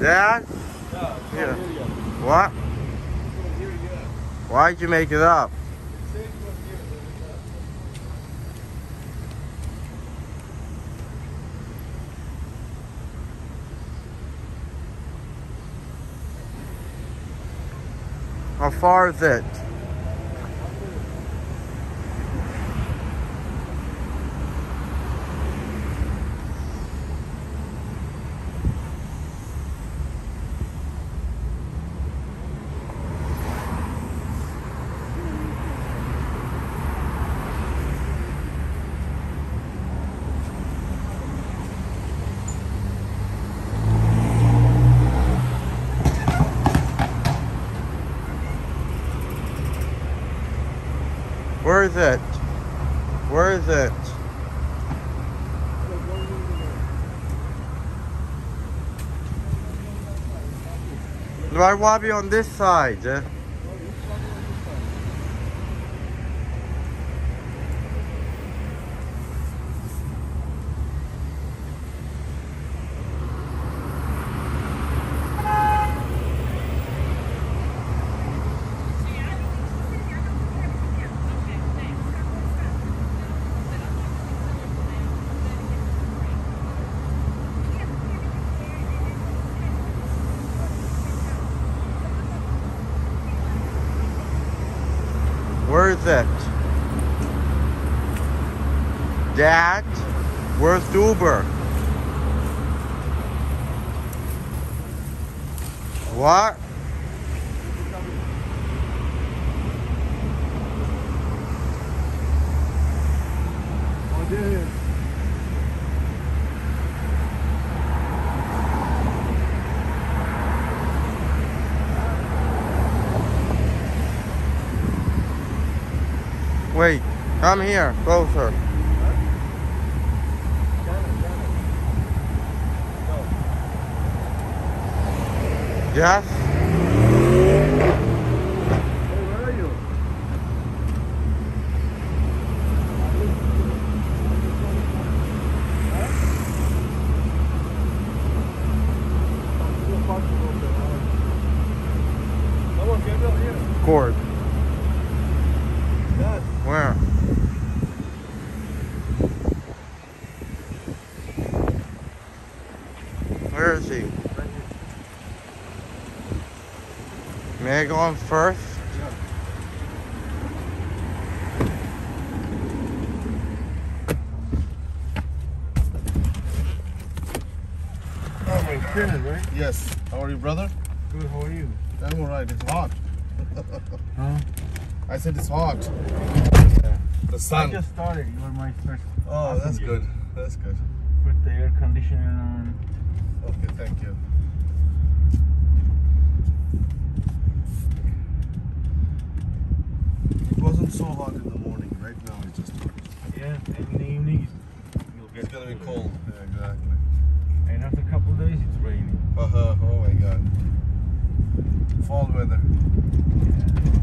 Yeah, it's Yeah. What? Why'd you make it up? How far is it? Where is it? Where is it? Do I want be on this side? eh? Where is it? Dad? The Uber? What? Wait, come here, closer. Yes? Hey, where are you? Come on, get down here. Cord. Dad, Where? Where is he? right here. May I go on first? Yeah. Oh, my friend, right? Yes. How are you, brother? Good, how are you? I'm alright. It's hot. Huh? I said it's hot. Yeah. The I sun. just started. You were my first. Oh, that's good. That's good. Put the air conditioner on. Okay, thank you. It wasn't so hot in the morning. Right now, it's just hot. Yeah, and in the evening you'll get. It's gonna be cold. Yeah, exactly. And after a couple of days it's raining. Uh huh. Oh my God. Fall weather. Thanks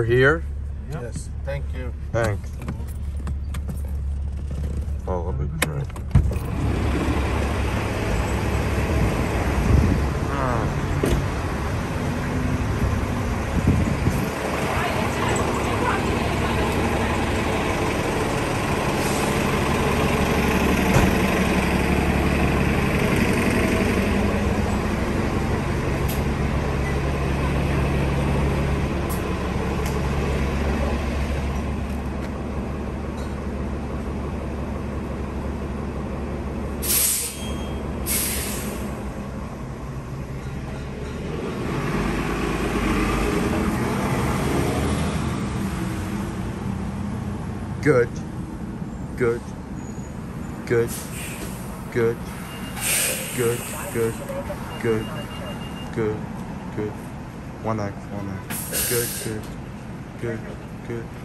We're here. Yep. Yes. Thank you. Thanks. Follow the train. Good. Good.